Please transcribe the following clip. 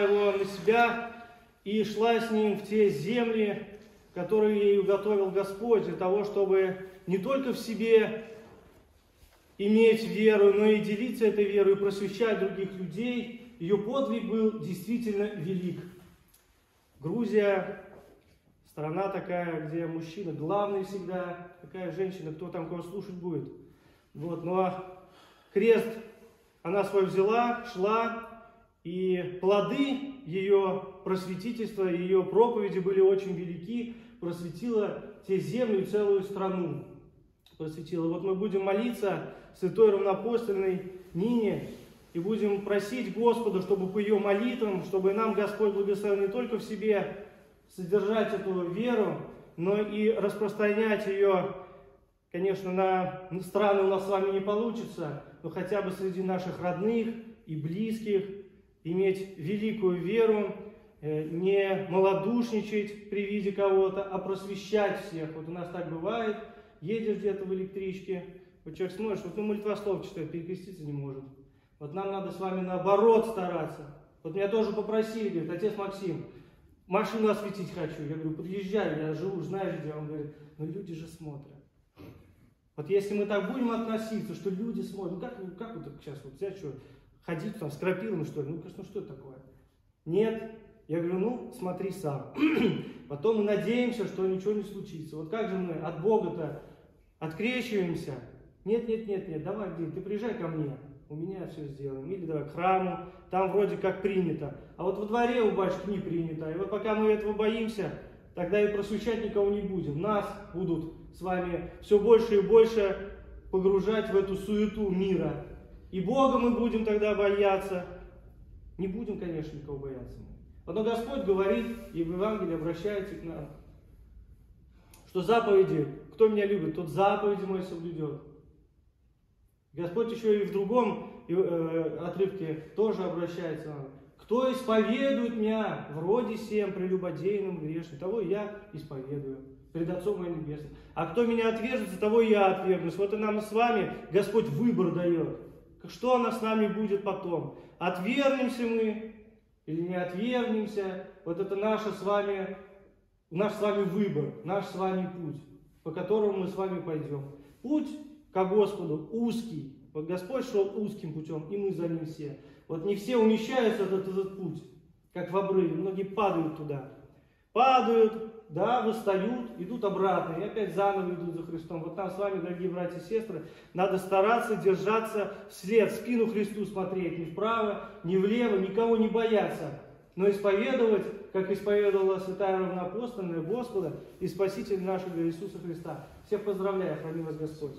его на себя и шла с ним в те земли, которые ей уготовил Господь, для того, чтобы не только в себе иметь веру, но и делиться этой верой, и просвещать других людей. Ее подвиг был действительно велик. Грузия – страна такая, где мужчина главный всегда, такая женщина, кто там кого слушать будет. Вот, но крест она свой взяла, шла, и плоды ее просветительства, ее проповеди были очень велики, просветила те земли и целую страну. Просветила. Вот мы будем молиться святой равноапостольной Нине и будем просить Господа, чтобы по ее молитвам, чтобы нам Господь благословил не только в себе содержать эту веру, но и распространять ее, конечно, на страны у нас с вами не получится, но хотя бы среди наших родных и близких, иметь великую веру, э, не малодушничать при виде кого-то, а просвещать всех. Вот у нас так бывает, едешь где-то в электричке, вот человек смотришь, вот ну слов читает, перекреститься не может. Вот нам надо с вами наоборот стараться. Вот меня тоже попросили, говорит, отец Максим, машину осветить хочу. Я говорю, подъезжай, я живу, знаешь где? Он говорит, ну люди же смотрят. Вот если мы так будем относиться, что люди смотрят, ну как, как вот сейчас вот взять, что ходить там с крапилами, что ли? Ну, конечно, что это такое? Нет. Я говорю, ну, смотри сам. Потом мы надеемся, что ничего не случится. Вот как же мы от Бога-то открещиваемся? Нет, нет, нет, нет, давай, Дин, ты приезжай ко мне, у меня все сделаем. Или давай к храму, там вроде как принято. А вот во дворе у батюшки не принято. И вот пока мы этого боимся, тогда и просвещать никого не будем. Нас будут с вами все больше и больше погружать в эту суету мира. И Бога мы будем тогда бояться. Не будем, конечно, никого бояться. Но Господь говорит, и в Евангелии обращается к нам, что заповеди, кто меня любит, тот заповеди мой соблюдет. Господь еще и в другом э, отрывке тоже обращается к нам. Кто исповедует меня в роде всем прелюбодейным грешным, того я исповедую пред Отцом моим Небесным. А кто меня отвержется, того я отвергнусь. Вот и нам с вами Господь выбор дает. Что она с нами будет потом? Отвергнемся мы или не отвергнемся? Вот это наше с вами, наш с вами выбор, наш с вами путь, по которому мы с вами пойдем. Путь к Господу узкий. Вот Господь шел узким путем, и мы за ним все. Вот не все умещаются в этот, этот путь, как в обрыве. Многие падают туда. Падают, да, восстают, идут обратно и опять заново идут за Христом. Вот нам с вами, дорогие братья и сестры, надо стараться держаться вслед, в спину Христу смотреть, ни вправо, ни влево, никого не бояться, но исповедовать, как исповедовала святая равноапостольная Господа и Спаситель нашего Иисуса Христа. Всех поздравляю, храни вас Господь.